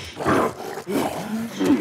I should hold. Joel, are you okay? What happened in there?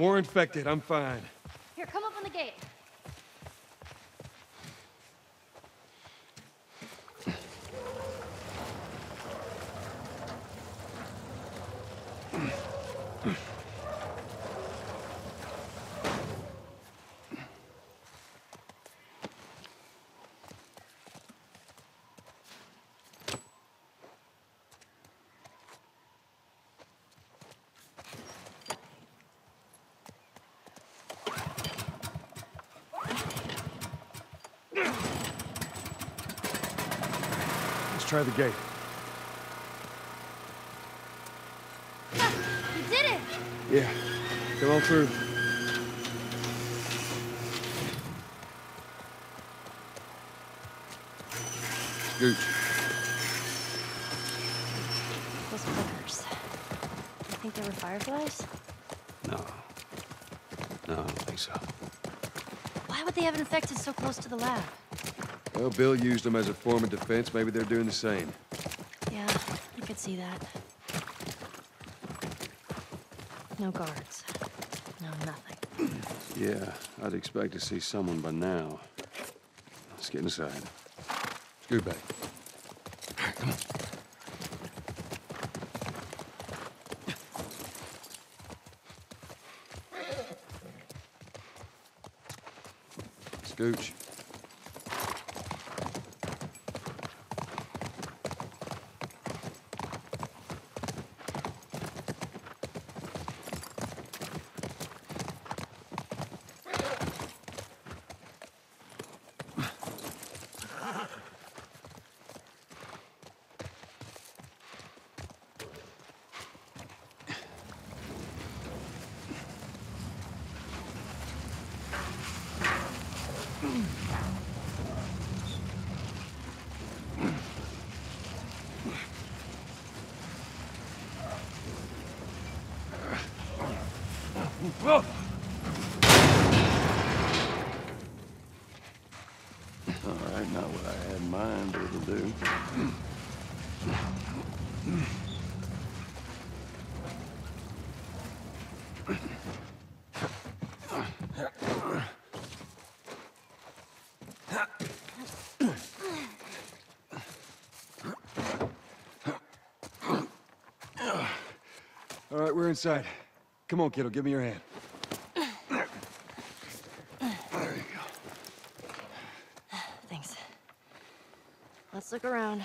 More infected. I'm fine. Here, come up on the gate. Let's try the gate. Yeah. Come on through. Gooch. Those clickers. You think they were fireflies? No. No, I don't think so. Why would they have infected so close to the lab? Well, Bill used them as a form of defense. Maybe they're doing the same. Yeah, I could see that. No guards. No, nothing. Yeah, I'd expect to see someone by now. Let's get inside. Scoot back. Come on. Scooch. Not what I had in mind, but it'll do. All right, we're inside. Come on, kiddo, give me your hand. Let's look around.